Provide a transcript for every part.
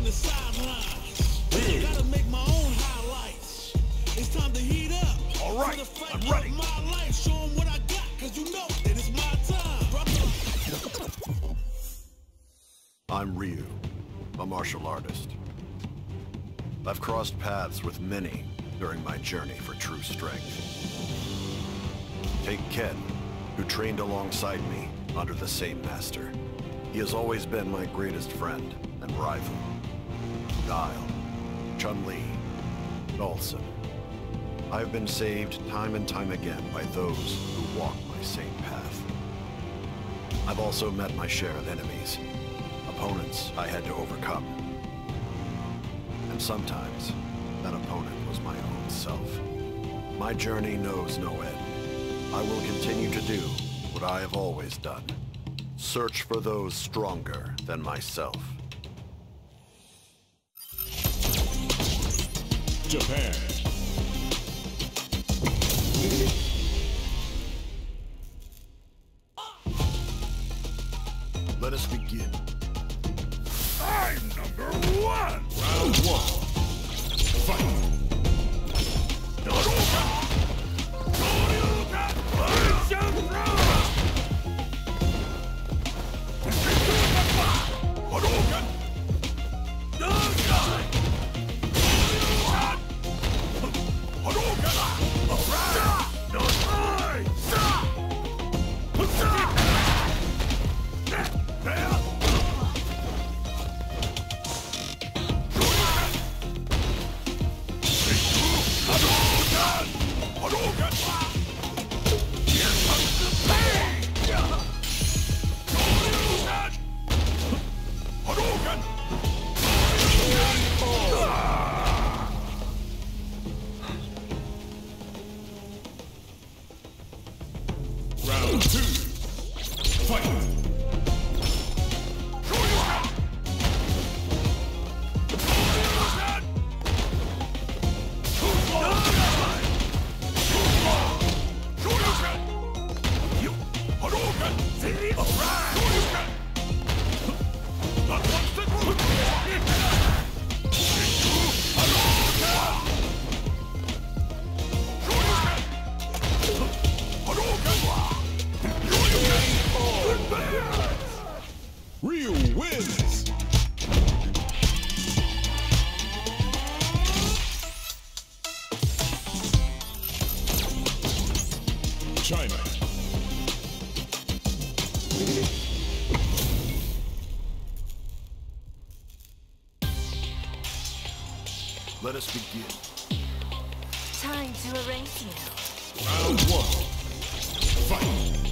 the sidelines. Gotta make my own highlights. It's time to heat up. All right, the fight I'm ready. my life. Show 'em what I got, cause you know that it's my time. I'm Ryu, a martial artist. I've crossed paths with many during my journey for true strength. Take Ken, who trained alongside me under the same master. He has always been my greatest friend and rival. Chun-Li, Dhalsim. I have been saved time and time again by those who walk my same path. I've also met my share of enemies, opponents I had to overcome. And sometimes, that opponent was my own self. My journey knows no end. I will continue to do what I have always done. Search for those stronger than myself. Japan. Let us begin. I'm number one! Round one. Fight. Round wins. China. Let us begin. Time to erase you. Round one. Fight.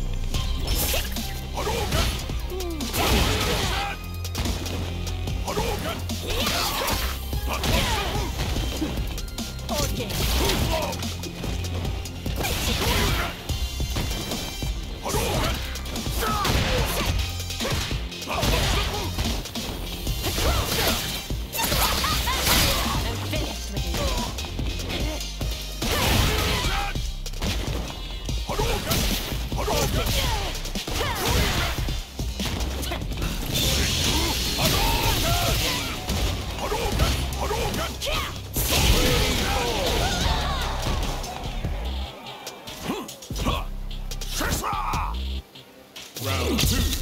two.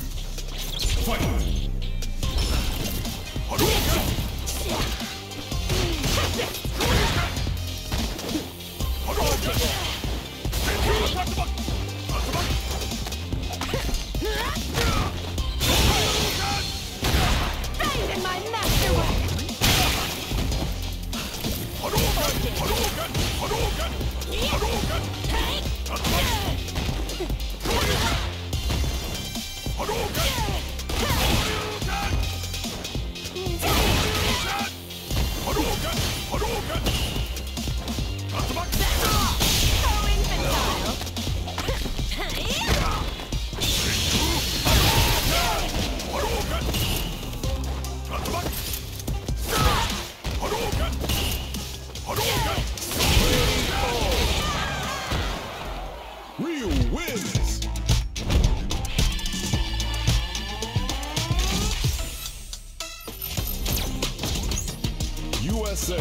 USA.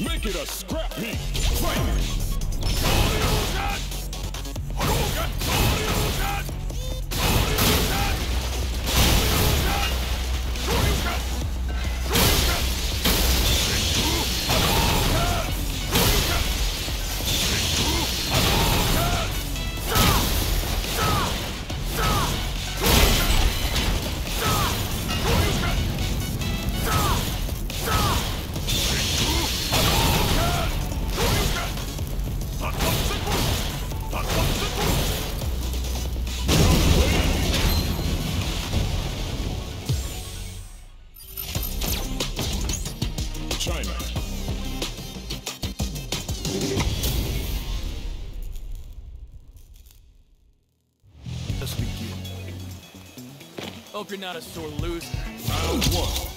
Make it a scrap heap. Fight! You're not a sore loser. Round one.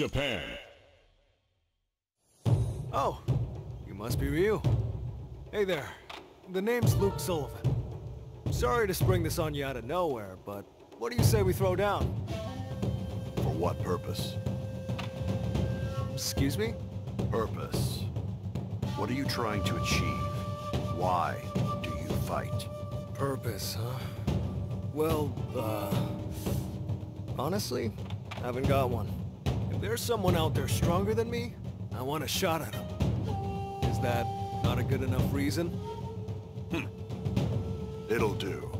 Japan. Oh, you must be Ryu. Hey there, the name's Luke Sullivan. Sorry to spring this on you out of nowhere, but what do you say we throw down? For what purpose? Excuse me? Purpose. What are you trying to achieve? Why do you fight? Purpose, huh? Well, uh... Honestly, I haven't got one. If there's someone out there stronger than me, I want a shot at him. Is that not a good enough reason? Hmm. It'll do.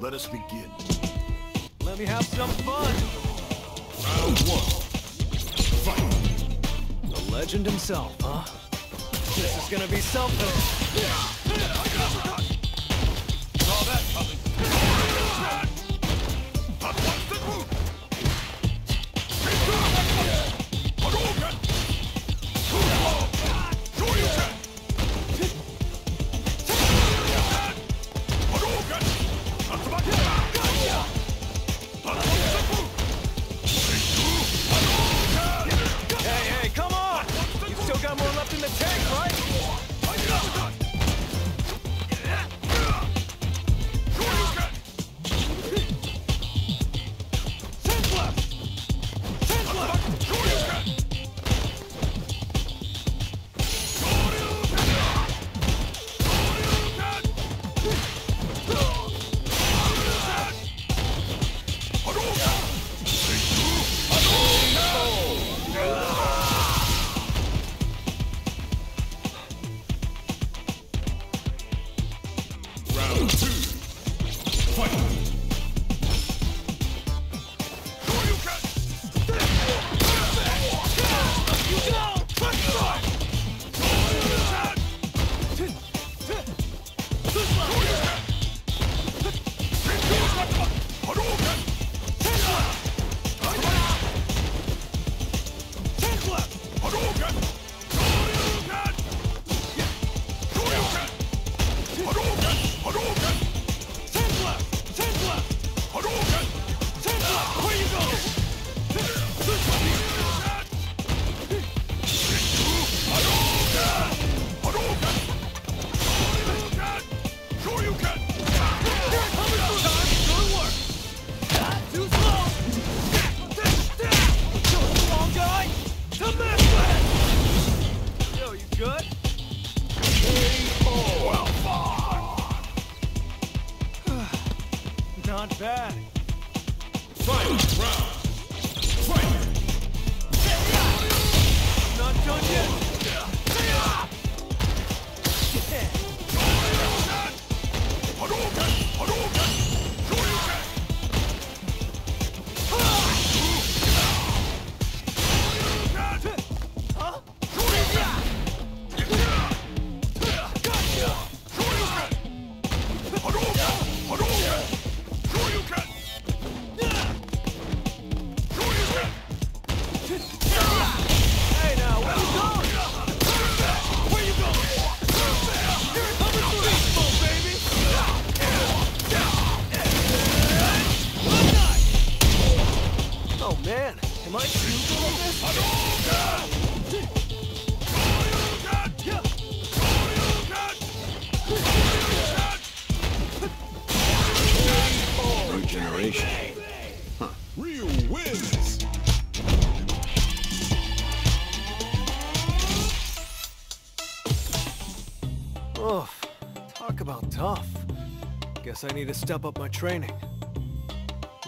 Let us begin. Let me have some fun! Round one. Fight! The legend himself, huh? This is gonna be something! Bad. Final round. Fight! Not done yet. Hadouken! Hadouken! Man, am I! Regeneration. Ryu wins! Oof, talk about tough. Guess I need to step up my training.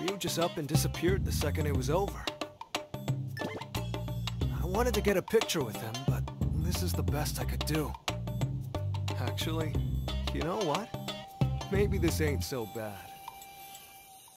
Ryu just up and disappeared the second it was over. I wanted to get a picture with him, but this is the best I could do. Actually, you know what? Maybe this ain't so bad.